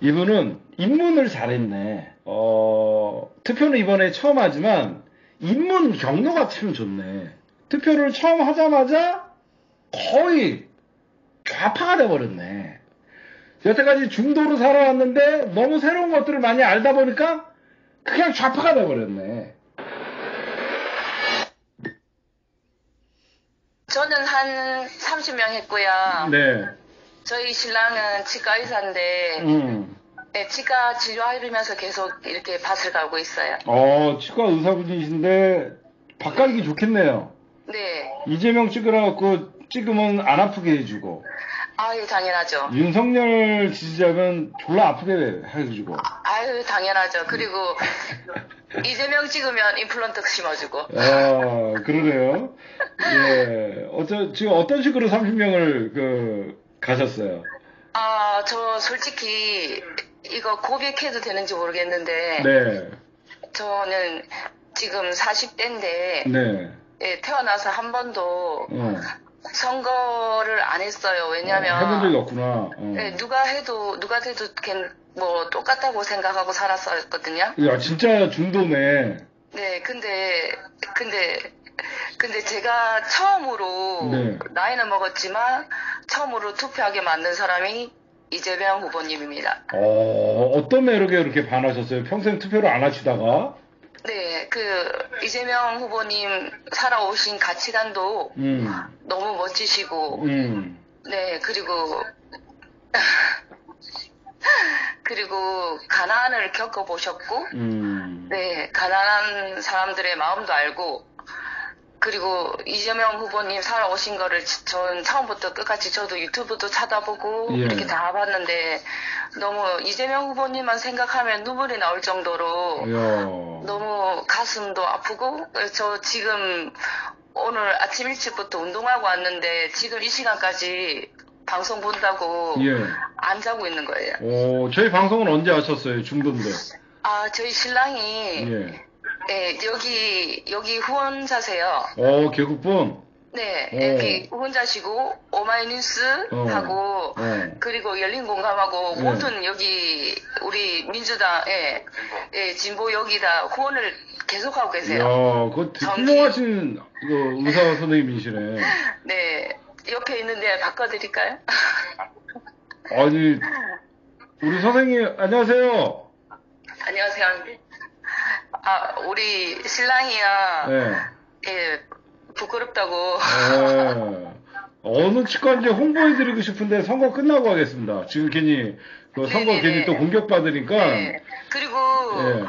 이분은 입문을 잘했네. 어, 투표는 이번에 처음 하지만 입문 경로가 참 좋네. 투표를 처음 하자마자 거의 좌파가 돼버렸네. 여태까지 중도로 살아왔는데 너무 새로운 것들을 많이 알다 보니까 그냥 좌파가 돼버렸네. 저는 한 30명 했고요. 네. 저희 신랑은 치과 의사인데 음. 네, 치과 진료하려면서 계속 이렇게 밭을 갈고 있어요. 어, 치과 의사분이신데 바꿔기 좋겠네요. 네. 이재명 찍으라고 찍으면 안 아프게 해주고 아유, 당연하죠. 윤석열 지지자면 졸라 아프게 해주고 아 유, 당연하죠. 그리고 이재명 찍으면 임플란트 심어주고. 아 그러네요. 예, 어쩌 지금 어떤 식으로 30명을 그 가셨어요? 아, 저 솔직히 이거 고백해도 되는지 모르겠는데 네, 저는 지금 40대인데 네, 예, 태어나서 한 번도 어, 선거를 안 했어요. 왜냐면 해본 적이 없구나. 어. 네, 누가 해도 누가 해도 괜- 뭐 똑같다고 생각하고 살았었거든요. 야 진짜 중도네. 네, 근데 근데 근데 제가 처음으로 네. 나이는 먹었지만 처음으로 투표하게 만든 사람이 이재명 후보님입니다. 어, 어떤 매력에 그렇게 반하셨어요? 평생 투표를 안 하시다가? 네, 그 이재명 후보님 살아오신 가치관도 음, 너무 멋지시고 음, 네, 그리고 그리고 가난을 겪어보셨고 음. 네, 가난한 사람들의 마음도 알고, 그리고 이재명 후보님 살아오신 거를 지- 전 처음부터 끝까지 저도 유튜브도 찾아보고 예. 이렇게 다 봤는데 너무 이재명 후보님만 생각하면 눈물이 나올 정도로 야, 너무 가슴도 아프고 저 지금 오늘 아침 일찍부터 운동하고 왔는데 지금 이 시간까지 방송 본다고 예. 안 자고 있는 거예요. 어, 저희 방송은 언제 하셨어요? 중도인데. 아 저희 신랑이 예. 네, 여기, 여기 후원자세요. 어, 개국분. 네, 오. 여기 후원자시고, 오마이뉴스 어. 하고, 어. 그리고 열린 공감하고, 네. 모든 여기, 우리 민주당, 예, 예, 진보 여기다 후원을 계속하고 계세요. 그거 되게 전기- 훌륭하신 그 의사 선생님이시네. 네, 옆에 있는데 바꿔드릴까요? 아니, 우리 선생님, 안녕하세요. 안녕하세요. 아, 우리 신랑이야, 네. 예, 부끄럽다고. 예. 어느 치과인지 홍보해드리고 싶은데 선거 끝나고 하겠습니다. 지금 괜히, 그 선거 네네네. 괜히 또 공격받으니까. 네, 그리고, 예.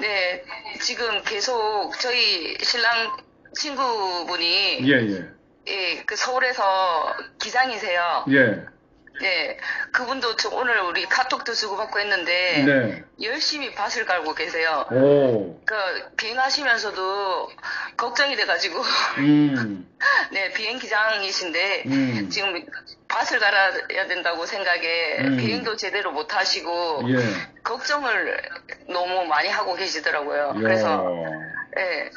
네, 지금 계속 저희 신랑 친구분이 예, 예. 예, 그 서울에서 기장이세요. 예. 네, 그분도 저 오늘 우리 카톡도 주고받고 했는데 네. 열심히 밭을 갈고 계세요. 오. 그 비행하시면서도 걱정이 돼가지고 음. 네 비행 기장이신데 음. 지금 밭을 갈아야 된다고 생각에 음. 비행도 제대로 못 하시고 예. 걱정을 너무 많이 하고 계시더라고요. 이야. 그래서 예,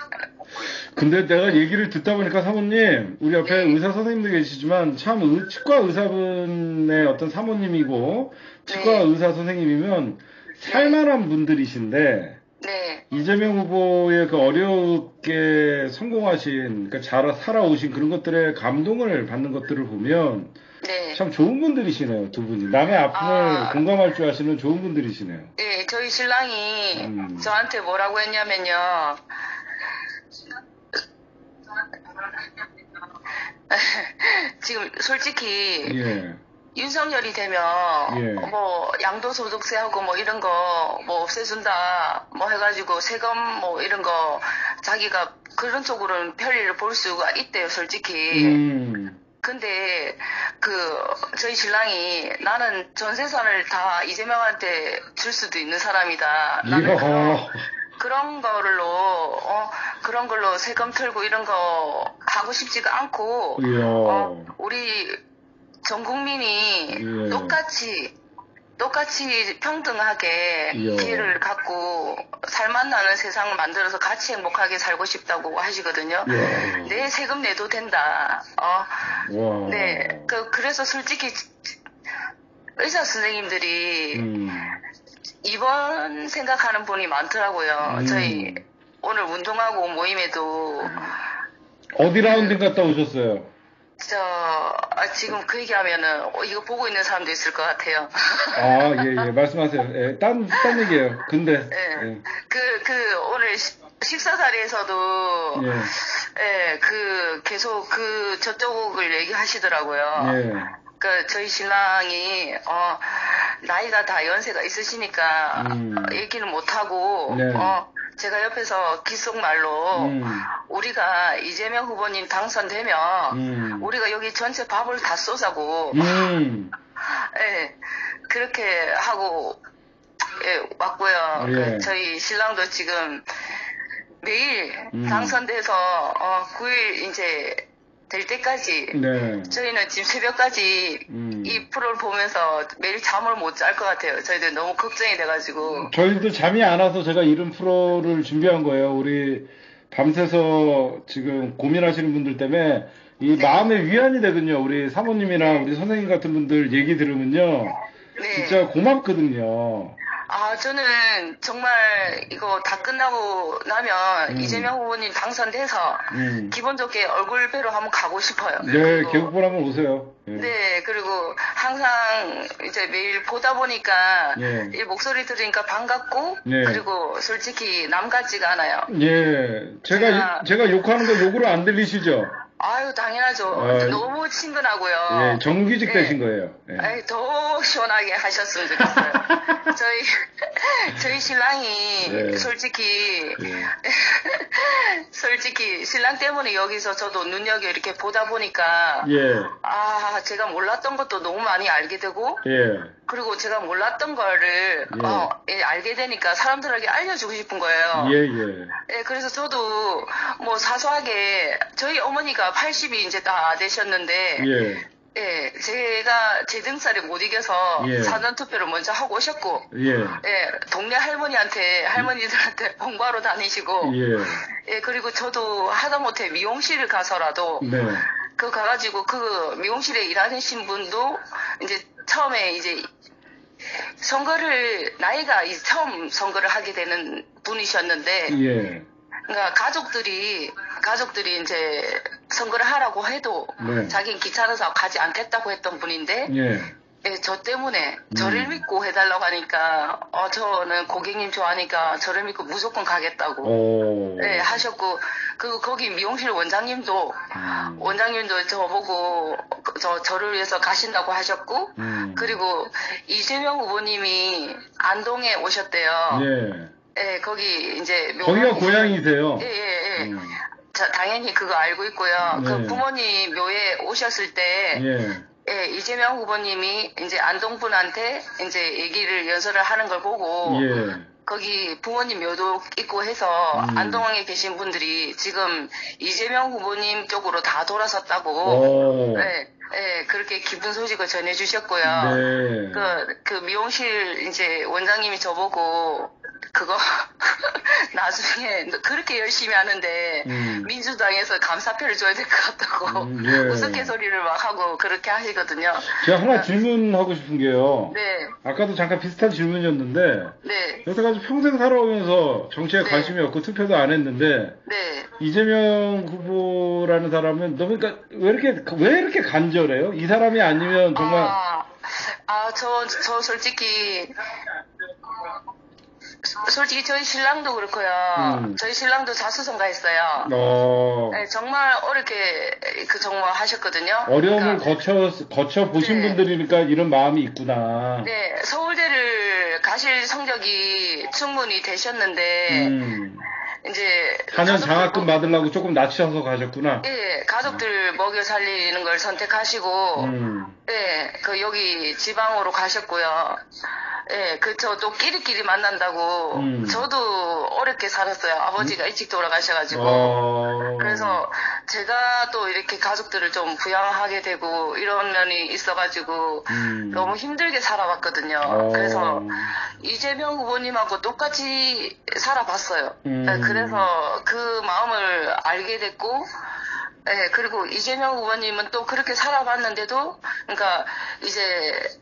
근데 내가 얘기를 듣다 보니까 사모님, 우리 옆에 의사 선생님도 계시지만 참 의- 치과 의사분의 어떤 사모님이고 치과 네. 의사 선생님이면 살만한 분들이신데 네, 이재명 후보의 그 어렵게 성공하신, 그러니까 잘 살아오신 그런 것들에 감동을 받는 것들을 보면 네. 참 좋은 분들이시네요, 두 분이. 남의 아픔을 아. 공감할 줄 아시는 좋은 분들이시네요. 예, 저희 신랑이 음. 저한테 뭐라고 했냐면요. 지금 솔직히 예, 윤석열이 되면 예. 뭐 양도소득세하고 뭐 이런 거 뭐 없애준다 뭐 해가지고 세금 뭐 이런 거 자기가 그런 쪽으로는 편리를 볼 수가 있대요 솔직히 음, 근데 그 저희 신랑이 나는 전세산을 다 이재명한테 줄 수도 있는 사람이다 나는 그런, 그런 걸로 어 그런 걸로 세금 털고 이런 거 하고 싶지가 않고 이야. 어, 우리 전 국민이 예. 똑같이 똑같이 평등하게. 기회를 갖고 살맛 나는 세상을 만들어서 같이 행복하게 살고 싶다고 하시거든요. 이야. 내 세금 내도 된다. 어, 와. 네. 그, 그래서 솔직히 의사 선생님들이 음. 입원 생각하는 분이 많더라고요. 음. 저희 오늘 운동하고 온 모임에도 어디 라운딩 갔다 오셨어요? 저 아, 지금 그 얘기하면은 어, 이거 보고 있는 사람도 있을 것 같아요. 아, 예, 예, 말씀하세요. 예, 딴, 딴 얘기예요. 근데, 예, 그, 그, 오늘 시- 식사 자리에서도, 예, 예, 그, 계속 그, 저쪽을 얘기하시더라고요. 예, 그, 저희 신랑이, 어, 나이가 다 연세가 있으시니까, 음. 어, 얘기는 못하고, 네. 어, 제가 옆에서 귓속말로, 음, 우리가 이재명 후보님 당선되면, 음, 우리가 여기 전체 밥을 다 쏘자고, 음, 예, 그렇게 하고, 예, 왔고요. 예. 그 저희 신랑도 지금 매일 음. 당선돼서, 어, 9일 이제 될 때까지, 네, 저희는 지금 새벽까지 음. 이 프로를 보면서 매일 잠을 못 잘 것 같아요. 저희들 너무 걱정이 돼가지고. 저희도 잠이 안 와서 제가 이런 프로를 준비한 거예요. 우리 밤새서 지금 고민하시는 분들 때문에 이 마음의 위안이 되거든요. 우리 사모님이나 우리 선생님 같은 분들 얘기 들으면요. 네. 진짜 고맙거든요. 아, 저는 정말 이거 다 끝나고 나면 음. 이재명 후보님 당선돼서 음. 기분 좋게 얼굴 뵈러 한번 가고 싶어요. 네, 개국본 한번 오세요. 예. 네, 그리고 항상 이제 매일 보다 보니까 예. 이 목소리 들으니까 반갑고 예. 그리고 솔직히 남 같지가 않아요. 예, 제가 제가- 제가 욕하는 거 욕으로 안 들리시죠? 아유, 당연하죠. 아, 너무 친근하고요. 예, 정규직 예. 되신 거예요. 예. 아이, 더 시원하게 하셨으면 좋겠어요. 저희, 저희 신랑이 예. 솔직히, 예. 솔직히 신랑 때문에 여기서 저도 눈여겨 이렇게 보다 보니까, 예, 아, 제가 몰랐던 것도 너무 많이 알게 되고, 예, 그리고 제가 몰랐던 거를, 예. 어, 예, 알게 되니까 사람들에게 알려주고 싶은 거예요. 예, 예. 예, 그래서 저도 뭐 사소하게, 저희 어머니가 80이 이제 다 되셨는데, 예, 예, 제가 제 등살에 못 이겨서 예. 사전 투표를 먼저 하고 오셨고, 예, 예, 동네 할머니한테 할머니들한테 홍보하러 다니시고, 예, 예, 그리고 저도 하다못해 미용실을 가서라도 네, 그 가가지고 그 미용실에 일하신 분도 이제 처음에 이제 선거를 나이가 이제 처음 선거를 하게 되는 분이셨는데, 예, 그러니까 가족들이 가족들이 이제 선거를 하라고 해도 네. 자기는 귀찮아서 가지 않겠다고 했던 분인데 예, 예, 저 때문에 음. 저를 믿고 해달라고 하니까 어 저는 고객님 좋아하니까 저를 믿고 무조건 가겠다고 오, 예, 하셨고 그리고 거기 미용실 원장님도 음, 원장님도 저보고 그- 저 저를 위해서 가신다고 하셨고 음, 그리고 이재명 후보님이 안동에 오셨대요. 예, 예, 거기 이제 묘- 거기가 고향이세요. 예, 예, 예. 음, 자, 당연히 그거 알고 있고요. 네. 그 부모님 묘에 오셨을 때, 예, 예, 이재명 후보님이 이제 안동분한테 이제 얘기를 연설을 하는 걸 보고, 예, 거기 부모님 묘도 있고 해서 음. 안동에 계신 분들이 지금 이재명 후보님 쪽으로 다 돌아섰다고, 오, 예, 예, 그렇게 기쁜 소식을 전해주셨고요. 네, 그, 그 미용실 이제 원장님이 저보고 그거 나중에 너 그렇게 열심히 하는데 음. 민주당에서 감사표를 줘야 될 것 같다고 음, 예. 우스갯소리를 막 하고 그렇게 하시거든요. 제가 하나 질문하고 싶은 게요. 네, 아까도 잠깐 비슷한 질문이었는데 네, 여태까지 평생 살아오면서 정치에 네. 관심이 없고 투표도 안 했는데 네. 이재명 후보라는 사람은 너무 그러니까 왜 이렇게 왜 이렇게 간절해요? 이 사람이 아니면 정말 아, 아, 저, 저 솔직히 솔직히 저희 신랑도 그렇고요. 음. 저희 신랑도 자수성가 했어요. 어, 네, 정말 어렵게 그 정말 하셨거든요. 어려움을 그러니까 거쳐 거쳐 보신 네. 분들이니까 이런 마음이 있구나. 네, 서울대를 가실 성적이 충분히 되셨는데, 음, 이제. 4년 가족들 장학금 먹- 받으려고 조금 낮춰서 가셨구나. 예, 가족들 먹여 살리는 걸 선택하시고, 음, 예, 그 여기 지방으로 가셨고요. 예, 그저또 끼리끼리 만난다고, 음. 저도 어렵게 살았어요. 아버지가 일찍 돌아가셔가지고. 어, 그래서 제가 또 이렇게 가족들을 좀 부양하게 되고 이런 면이 있어가지고 음. 너무 힘들게 살아봤거든요. 어, 그래서 이재명 후보님하고 똑같이 살아봤어요. 음. 네, 그래서 그 마음을 알게 됐고, 네, 그리고 이재명 후보님은 또 그렇게 살아봤는데도, 그러니까 이제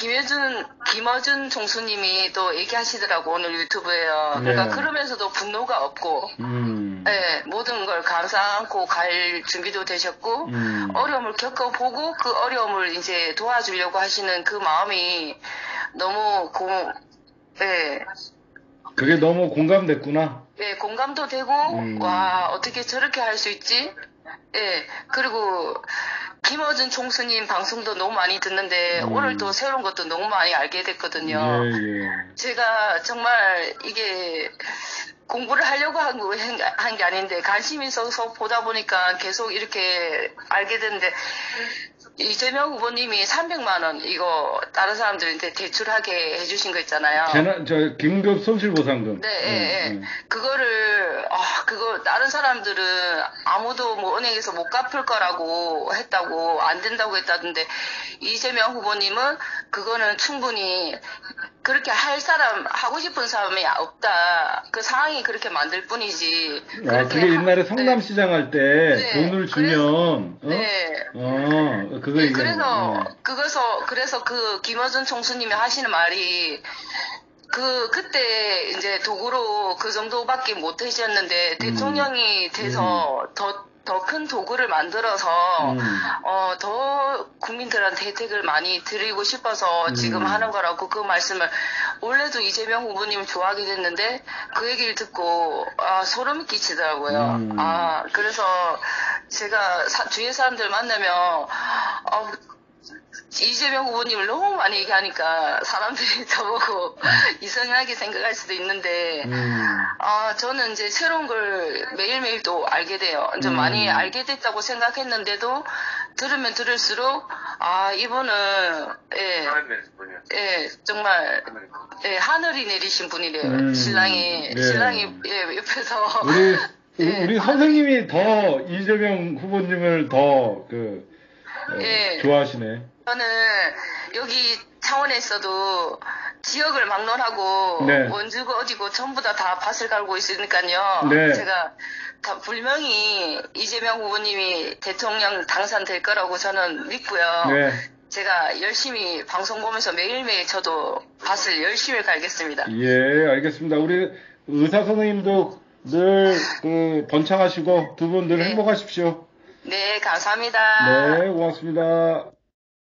김혜준, 김어준 총수님이 또 얘기하시더라고, 오늘 유튜브에요. 그러니까 네. 그러면서도 분노가 없고, 음. 예, 모든 걸 감사 안고 갈 준비도 되셨고, 음. 어려움을 겪어보고 그 어려움을 이제 도와주려고 하시는 그 마음이 너무 고, 예, 그게 너무 공감됐구나. 예, 공감도 되고, 음. 와, 어떻게 저렇게 할 수 있지? 예, 그리고, 김어준 총수님 방송도 너무 많이 듣는데, 음. 오늘 또 새로운 것도 너무 많이 알게 됐거든요. 예, 예. 제가 정말 이게 공부를 하려고 한 게 아닌데, 관심 있어서 보다 보니까 계속 이렇게 알게 됐는데, 이재명 후보님이 300만 원, 이거, 다른 사람들한테 대출하게 해주신 거 있잖아요. 재난, 저, 긴급 손실보상금. 네, 예, 예. 음, 음. 그거를, 아, 그거, 다른 사람들은 아무도 뭐 은행에서 못 갚을 거라고 했다고, 안 된다고 했다던데, 이재명 후보님은 그거는 충분히 그렇게 할 사람, 하고 싶은 사람이 없다. 그 상황이 그렇게 만들 뿐이지. 아, 그렇게 그게 하- 옛날에 네. 성남시장 할때 네. 돈을 주면, 어? 네. 어, 그거 네, 그래서 거. 그래서 그래서 그 김어준 총수님이 하시는 말이 그 그때 이제 도구로 그 정도밖에 못 하셨는데 대통령이 돼서 더 더 큰 도구를 만들어서 음. 어 더 국민들한테 혜택을 많이 드리고 싶어서 지금 음. 하는 거라고 그 말씀을 원래도 이재명 후보님 좋아하게 됐는데 그 얘기를 듣고 아 소름이 끼치더라고요. 음. 아 그래서 제가 사- 주위 사람들 만나면 어, 이재명 후보님을 너무 많이 얘기하니까 사람들이 저보고 이상하게 생각할 수도 있는데 음. 아 저는 이제 새로운 걸 매일매일 또 알게 돼요. 좀 음. 많이 알게 됐다고 생각했는데도 들으면 들을수록 아 이분은 예, 예 정말 예, 하늘이 내리신 분이래요. 음. 신랑이 네. 신랑이 예, 옆에서 우리, 예. 우리 선생님이 더 이재명 후보님을 더, 그, 어, 예. 좋아하시네. 저는 여기 창원에서도 지역을 막론하고 네. 원주고 어디고 전부 다 다 밭을 갈고 있으니까요. 네. 제가 다 분명히 이재명 후보님이 대통령 당선될 거라고 저는 믿고요. 네. 제가 열심히 방송 보면서 매일매일 저도 밭을 열심히 갈겠습니다. 예, 알겠습니다. 우리 의사 선생님도 늘, 그, 번창하시고, 두 분늘 네. 행복하십시오. 네, 감사합니다. 네, 고맙습니다.